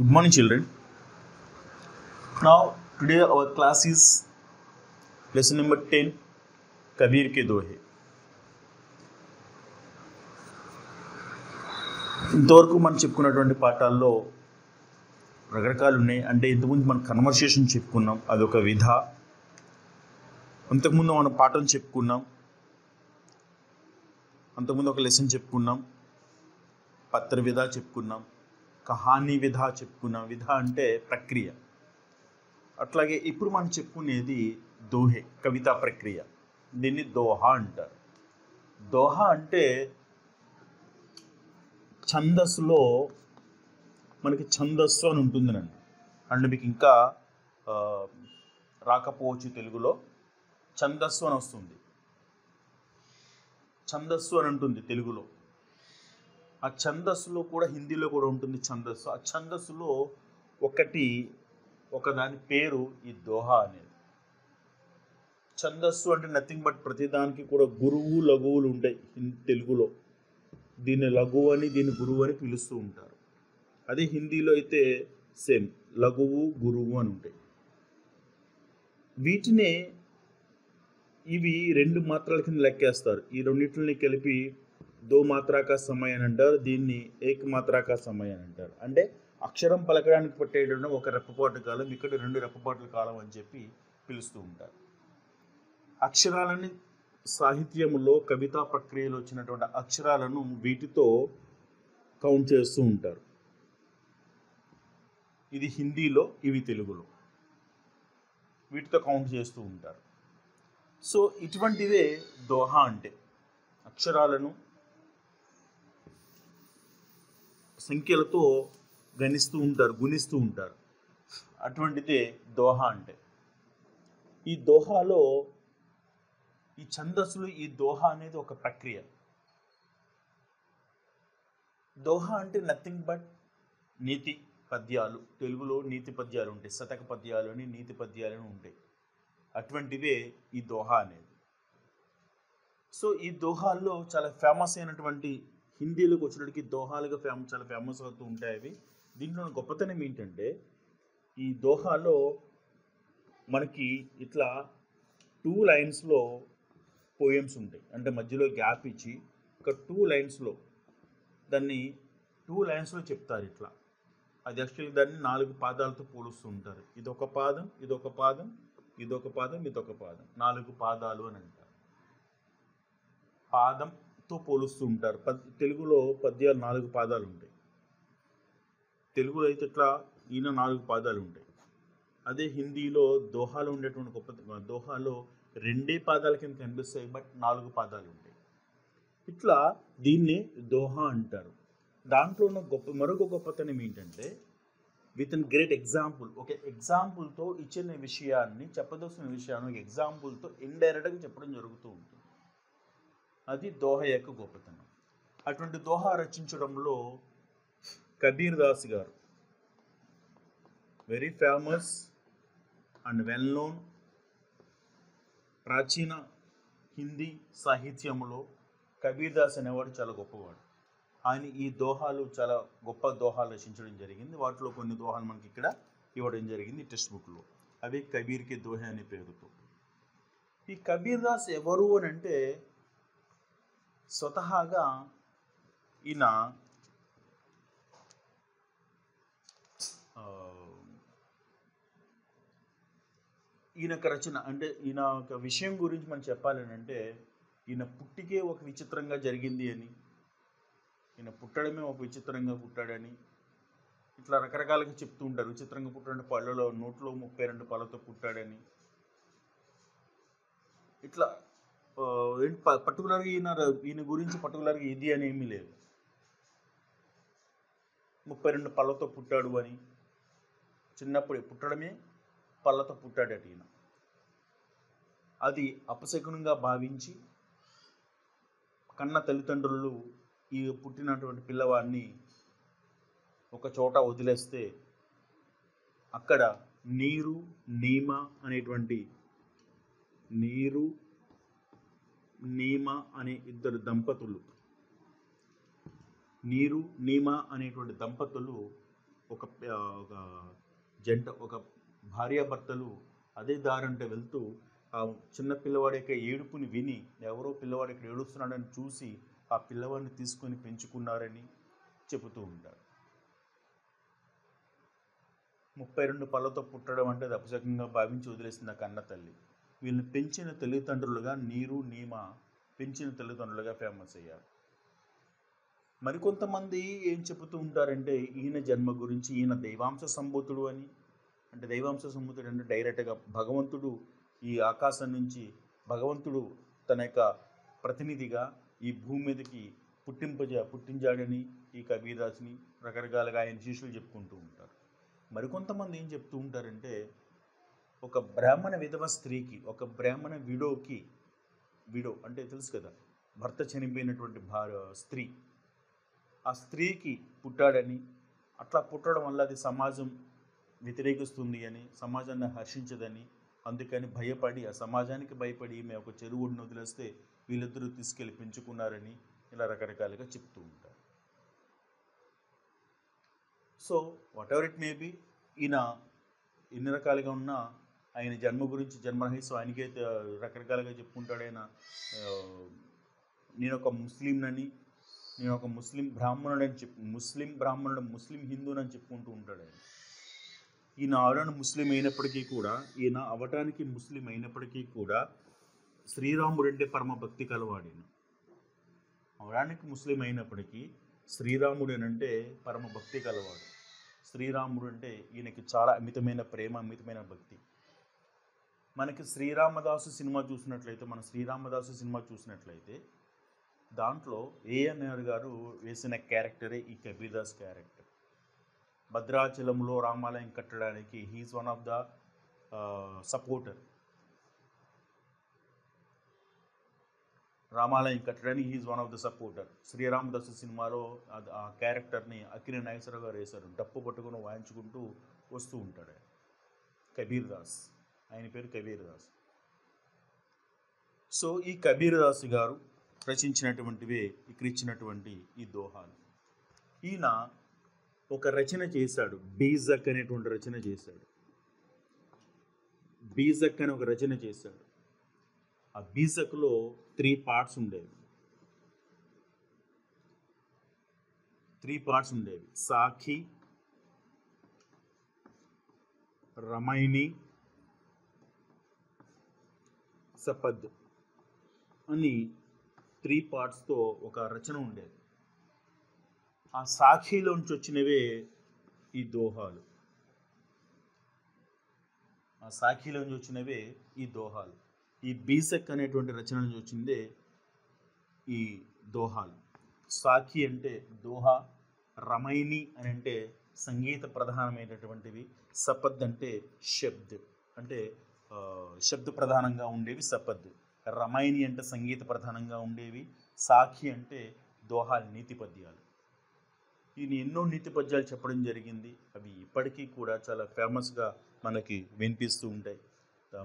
Good morning children నా today our class is lesson number ten Kabir ke Dohe ఇంతవరకు మనం చెప్పుకున్నటువంటి పాఠాల్లో రకరకాలు ఉన్నాయి అంటే ఇంతకుముందు మనం కన్వర్సేషన్ చెప్పుకున్నాం. అదొక విధ. అంతకుముందు మనం పాఠం చెప్పుకున్నాం. అంతకుముందు ఒక లెసన్ చెప్పుకున్నాం. పత్ర విధ చెప్పుకున్నాం. కహాని విధ చెప్పుకున్న విధ అంటే ప్రక్రియ. అట్లాగే ఇప్పుడు మనం చెప్పుకునేది దోహే కవితా ప్రక్రియ. దీన్ని దోహ అంటారు. దోహ అంటే ఛందస్సులో మనకి ఛందస్సు అని ఉంటుందనండి. అండ్ మీకు ఇంకా రాకపోవచ్చు తెలుగులో. ఛందస్సు అని వస్తుంది. ఛందస్సు అని ఉంటుంది తెలుగులో. ఆ ఛందస్సులో కూడా హిందీలో కూడా ఉంటుంది ఛందస్సు. ఆ ఛందస్సులో ఒకటి ఒకదాని పేరు ఈ దోహా అనేది. ఛందస్సు అంటే నథింగ్ బట్ ప్రతిదానికి కూడా గురువు లఘువులు ఉంటాయి హిం- తెలుగులో. దీన్ని లఘువు అని దీన్ని గురువు అని పిలుస్తూ ఉంటారు. అదే హిందీలో అయితే సేమ్ లఘువు గురువు అని ఉంటాయి. వీటినే ఇవి రెండు మాత్రల కింద లెక్కేస్తారు. ఈ రెండింటిని కలిపి దో మాత్రాకా సమయం అని అంటారు దీన్ని ఏక మాత్రాకా సమయం అని అంటారు. అంటే అక్షరం పలకడానికి పట్టేటప్పుడు ఒక రెప్పపాటు కాలం ఇక్కడ రెండు రెప్పపాట్ల కాలం అని చెప్పి పిలుస్తూ ఉంటారు. అక్షరాలని సాహిత్యంలో కవితా ప్రక్రియలో వచ్చినటువంటి అక్షరాలను వీటితో కౌంట్ చేస్తూ ఉంటారు. ఇది హిందీలో ఇవి తెలుగులో. వీటితో కౌంట్ చేస్తూ ఉంటారు. సో ఇటువంటిదే దోహ అంటే. అక్షరాలను సంఖ్యలతో గణిస్తూ ఉంటారు గుణిస్తూ ఉంటారు. అటువంటిదే దోహ అంటే. ఈ దోహాలో ఈ ఛందస్సులు ఈ దోహ అనేది ఒక ప్రక్రియ. దోహ అంటే నథింగ్ బట్ నీతి పద్యాలు. తెలుగులో నీతి పద్యాలు ఉంటాయి శతక పద్యాలు అని నీతి పద్యాలు అని ఉంటాయి. అటువంటివే ఈ దోహ అనేది. సో ఈ దోహాల్లో చాలా ఫేమస్ అయినటువంటి హిందీలోకి వచ్చినప్పటికి దోహాలుగా ఫేమస్ చాలా ఫేమస్ అవుతూ ఉంటాయి అవి. దీంట్లో గొప్పతనం ఏంటంటే ఈ దోహాలో మనకి ఇట్లా టూ లైన్స్లో పోయమ్స్ ఉంటాయి. అంటే మధ్యలో గ్యాప్ ఇచ్చి ఒక టూ లైన్స్లో దాన్ని టూ లైన్స్లో చెప్తారు ఇట్లా. అది యాక్చువల్లీ దాన్ని నాలుగు పాదాలతో పోలుస్తూ ఉంటారు. ఇదొక పాదం ఇదొక పాదం ఇదొక పాదం ఇదొక పాదం. నాలుగు పాదాలు అని అంటారు. పాదం తో పోలుస్తూ ఉంటారు. పద్ తెలుగులో పద్యాలు నాలుగు పాదాలు ఉంటాయి. తెలుగులో అయితే ఇట్లా ఈయన నాలుగు పాదాలు ఉంటాయి. అదే హిందీలో దోహాలో ఉండేటువంటి గొప్ప దోహాలో రెండే పాదాల కింద కనిపిస్తాయి బట్ నాలుగు పాదాలు ఉంటాయి. ఇట్లా దీన్ని దోహా అంటారు. దాంట్లో ఉన్న గొప్ప మరొక గొప్పతనం ఏంటంటే విత్ ఇన్ గ్రేట్ ఎగ్జాంపుల్ ఒక ఎగ్జాంపుల్తో ఇచ్చిన విషయాన్ని చెప్పదలసిన విషయాన్ని ఎగ్జాంపుల్తో ఇండైరెక్ట్గా చెప్పడం జరుగుతూ ఉంటుంది. అది దోహ యొక్క గొప్పతనం. అటువంటి దోహ రచించడంలో కబీర్ దాస్ గారు very famous and well known ప్రాచీన హిందీ సాహిత్యంలో కబీర్ దాస్ అనేవాడు చాలా గొప్పవాడు. ఆయన ఈ దోహాలు చాలా గొప్ప దోహాలు రచించడం జరిగింది. వాటిలో కొన్ని దోహాలు మనకి ఇక్కడ ఇవ్వడం జరిగింది టెక్స్ట్ బుక్లో అవి కబీర్కి దోహ అనే పేరుతో. ఈ కబీర్ దాస్ ఎవరు అని అంటే స్వతహాగా ఈయన ఈయన యొక్క రచన అంటే ఈయన ఒక విషయం గురించి మనం చెప్పాలని అంటే ఈయన పుట్టికే ఒక విచిత్రంగా జరిగింది అని ఈయన పుట్టడమే ఒక విచిత్రంగా పుట్టాడని ఇట్లా రకరకాలుగా చెప్తూ ఉంటారు. విచిత్రంగా పుట్టాడు పళ్ళలో నోట్లో ముప్పై రెండు పళ్ళతో పుట్టాడని. ఇట్లా పర్టికులర్గా ఈయన ఈయన గురించి పర్టికులర్గా ఇది అని ఏమీ లేదు. ముప్పై రెండు పళ్ళతో పుట్టాడు అని. చిన్నప్పుడు పుట్టడమే పళ్ళతో పుట్టాడట ఈయన. అది అపశకునంగా భావించి కన్న తల్లిదండ్రులు ఈ పుట్టినటువంటి పిల్లవాడిని ఒక చోట వదిలేస్తే అక్కడ నీరు నీమ అనేటువంటి నీరు నీమ అనే ఇద్దరు దంపతులు. నీరు నీమ అనేటువంటి దంపతులు ఒక ఒక జంట ఒక భార్యాభర్తలు అదే దారంట వెళ్తూ ఆ చిన్న పిల్లవాడి యొక్క ఏడుపుని విని ఎవరో పిల్లవాడు ఇక్కడ ఏడుస్తున్నాడని చూసి ఆ పిల్లవాడిని తీసుకొని పెంచుకున్నారని చెబుతూ ఉంటారు. ముప్పై రెండు పళ్ళతో పుట్టడం అంటే అది అపశకంగా భావించి వదిలేసింది ఆ కన్న తల్లి. వీళ్ళని పెంచిన తల్లిదండ్రులుగా నీరు నీమ పెంచిన తల్లిదండ్రులుగా ఫేమస్ అయ్యారు. మరికొంతమంది ఏం చెబుతూ ఉంటారంటే ఈయన జన్మ గురించి ఈయన దైవాంశ సంభూతుడు అని. అంటే దైవాంశ సంభూతుడు అంటే డైరెక్ట్గా భగవంతుడు ఈ ఆకాశం నుంచి భగవంతుడు తన యొక్క ప్రతినిధిగా ఈ భూమి మీదకి పుట్టింపజా పుట్టించాడని ఈ కబీర్దాస్ని రకరకాలుగా ఆయన శిష్యులు చెప్పుకుంటూ ఉంటారు. మరికొంతమంది ఏం చెప్తూ ఉంటారంటే ఒక బ్రాహ్మణ విధవ స్త్రీకి ఒక బ్రాహ్మణ విడోకి విడో అంటే తెలుసు కదా భర్త చనిపోయినటువంటి భార్య స్త్రీ. ఆ స్త్రీకి పుట్టాడని అట్లా పుట్టడం వల్ల అది సమాజం వ్యతిరేకిస్తుంది అని సమాజాన్ని హర్షించదని అందుకని భయపడి ఆ సమాజానికి భయపడి ఈమె ఒక చెరువుడిని వదిలేస్తే వీళ్ళిద్దరూ తీసుకెళ్ళి పెంచుకున్నారని ఇలా రకరకాలుగా చెప్తూ ఉంటారు. So whatever it may ఈయన ఎన్ని రకాలుగా ఉన్నా ఆయన జన్మ గురించి జన్మరహిస్తూ ఆయనకే రకరకాలుగా చెప్పుకుంటాడు ఆయన. నేను ఒక ముస్లింనని నేను ఒక ముస్లిం బ్రాహ్మణుడని చెప్పు ముస్లిం బ్రాహ్మణుడు ముస్లిం హిందువునని చెప్పుకుంటూ ఉంటాడు ఆయన. ఈయన అవడానికి ముస్లిం అయినప్పటికీ కూడా ఈయన అవటానికి ముస్లిం అయినప్పటికీ కూడా శ్రీరాముడు అంటే పరమ భక్తి కలవాడు ఈయన. అవడానికి ముస్లిం అయినప్పటికీ శ్రీరాముడు అంటే పరమ భక్తి కలవాడు. శ్రీరాముడు అంటే ఈయనకి చాలా అమితమైన ప్రేమ అమితమైన భక్తి. మనకి శ్రీరామదాసు సినిమా చూసినట్లయితే మన శ్రీరామదాసు సినిమా చూసినట్లయితే దాంట్లో ఏఎన్ఆర్ గారు వేసిన క్యారెక్టరే ఈ కబీర్దాస్ క్యారెక్టర్. భద్రాచలంలో రామాలయం కట్టడానికి he is one of the supporter. రామాలయం కట్టడానికి he is one of the supporter. Sri Ramadasu సినిమాలో ఆ క్యారెక్టర్ని అకిరి నాగేశ్వరరావు గారు వేశారు. డప్పు పట్టుకుని వాయించుకుంటూ వస్తూ ఉంటాడు కబీర్దాస్. కబీర్ దాస్ ఆయన పేరు కబీర్ దాస్ సో ఈ కబీర్ దాస్ గారు రచించినటువంటివే ఇక్కడ ఇచ్చినటువంటి ఈ దోహాలు. ఈయన ఒక రచన చేశాడు బీజక్ అనేటువంటి రచన చేశాడు. బీజక్ అని ఒక రచన చేశాడు. ఆ బీజక్లో త్రీ పార్ట్స్ ఉండేవి. త్రీ పార్ట్స్ ఉండేవి. సాఖి రమైణి సపద్ అని త్రీ పార్ట్స్తో ఒక రచన ఉండేది. ఆ సాక్షిలోంచి వచ్చినవే ఈ దోహాలు. ఆ సాక్షిలోంచి వచ్చినవే ఈ దోహాలు. ఈ బీసెక్ అనేటువంటి రచన నుంచి వచ్చిందే ఈ దోహాలు. సాఖి అంటే దోహా రమైని అని అంటే సంగీత ప్రధానమైనటువంటివి. సపద్ అంటే శబ్ద్ అంటే శబ్ద ప్రధానంగా ఉండేవి సపద్దు. రమాయిణి అంటే సంగీత ప్రధానంగా ఉండేవి సాఖి అంటే దోహాలు నీతి పద్యాలు. ఈయన ఎన్నో నీతి పద్యాలు చెప్పడం జరిగింది. అవి ఇప్పటికీ కూడా చాలా ఫేమస్గా మనకి వినిపిస్తూ ఉంటాయి.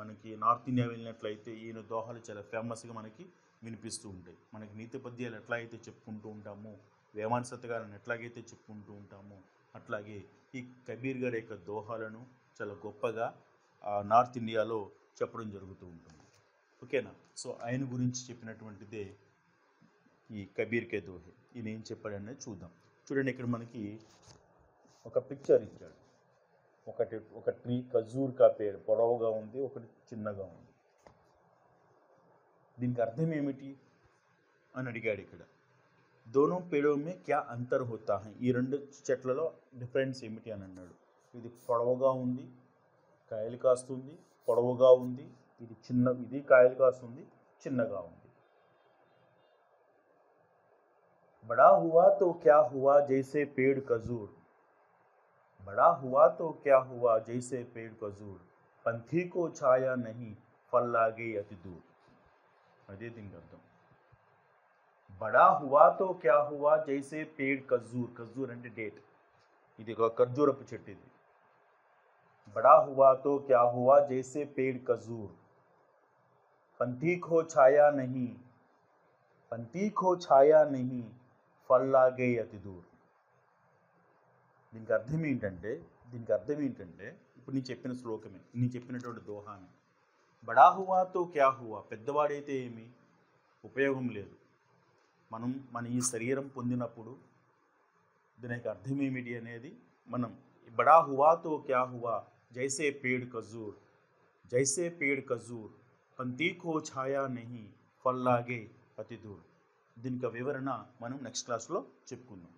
మనకి నార్త్ ఇండియా వెళ్ళినట్లయితే ఈయన దోహాలు చాలా ఫేమస్గా మనకి వినిపిస్తూ ఉంటాయి. మనకి నీతి పద్యాలు ఎట్లా అయితే చెప్పుకుంటూ ఉంటామో వేమాన్ సత్యగారిని ఎట్లాగైతే చెప్పుకుంటూ ఉంటామో అట్లాగే ఈ కబీర్ గారి యొక్క దోహాలను చాలా గొప్పగా నార్త్ ఇండియాలో చెప్పడం జరుగుతూ ఉంటుంది. ఓకేనా? సో ఆయన గురించి చెప్పినటువంటిదే ఈ కబీర్ కే దోహే. ఈయన ఏం చెప్పాడనేది చూద్దాం. చూడండి ఇక్కడ మనకి ఒక పిక్చర్ ఇచ్చాడు. ఒకటి ఒక ట్రీ ఖజూర్ కా పేరు. పొడవుగా ఉంది ఒకటి చిన్నగా ఉంది. దీనికి అర్థం ఏమిటి అని అడిగాడు ఇక్కడ. దోనో పేడోమే క్యా అంతర్ హోతా ఈ రెండు చెట్లలో డిఫరెన్స్ ఏమిటి అని అన్నాడు. ఇది పొడవుగా ఉంది కాయలు కాస్తుంది పొడవుగా ఉంది ఇది చిన్న ఇది కాయలు కాస్తుంది చిన్నగా ఉంది बड़ा हुआ तो क्या हुआ जैसे पेड़ खजूर बड़ा हुआ तो क्या हुआ जैसे पेड़ खजूर पंथी को छाया नहीं फल लागे अति दूर అదే దీనికి అర్థం బడా హువా తో క్యా హువా జైసే పేడ్ ఖజూర్ ఖజూర్ అంటే డేట్ ఇది ఒక ఖర్జూరపు చెట్టు ఇది బడా హువా తో క్యా హువా జైసే పేడ్ ఖజూర్ पंथी को छाया नहीं पंथी को छाया नहीं फल लागे अति दूर దీనికి అర్థం ఏంటంటే దీనికి అర్థం ఏంటంటే ఇప్పుడు నేను చెప్పిన శ్లోకమే నేను చెప్పినటువంటి దోహానే బడా హువాతో క్యా హువా పెద్దవాడైతే ఏమి ఉపయోగం లేదు మనం మన ఈ శరీరం పొందినప్పుడు దీని యొక్క అర్థం ఏమిటి అనేది మనం బడా హువాతో క్యా హువా జైసే पेड़ ఖజూర్ జైసే पेड़ ఖజూర్ పంతీ కో ఛాయా నహి ఫల్లాగే అతి దూర్ దీనికి వివరణ మనం నెక్స్ట్ క్లాస్లో చెప్పుకుందాం